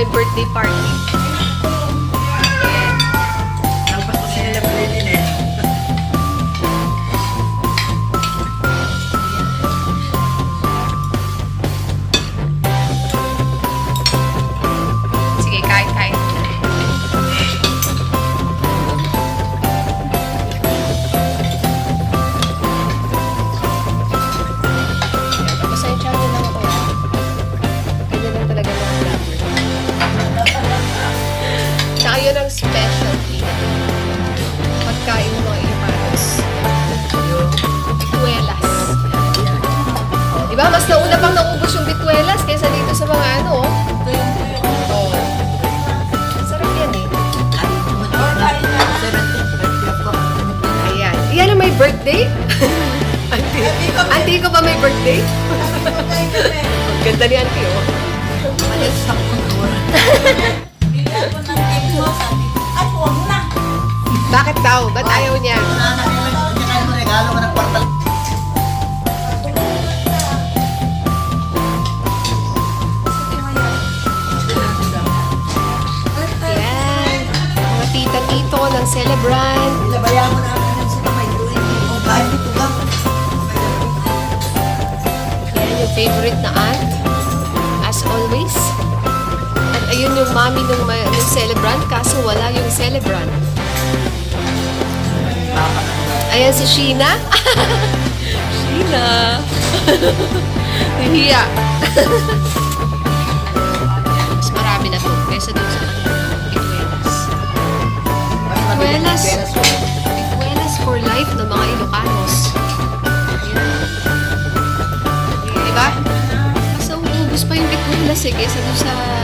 my birthday party. Oh, di ba? Mas nauna pang naubos yung bituelas kaysa dito sa mga ano, oh. Sarap yan eh. Ayan. Iyan ang may birthday? auntie, auntie ko ba may birthday? Ang ganda ni auntie, oh. Bakit daw? Ba't ayaw niya? Ng celebrant. Ilabayan mo na namin sa kamay doon. O kahit ito ba? Ayan yung favorite na aunt. As always. At ayun yung mommy ng, ng celebrant, kaso wala yung celebrant. Ayan si Sheena. Sheena. Nahiya. Mas marami na to kaysa dun sa life ng mga Ilocanos. Ayan. Diba? Mas nauubos pa yung Ituelas eh kaysa dun sa mga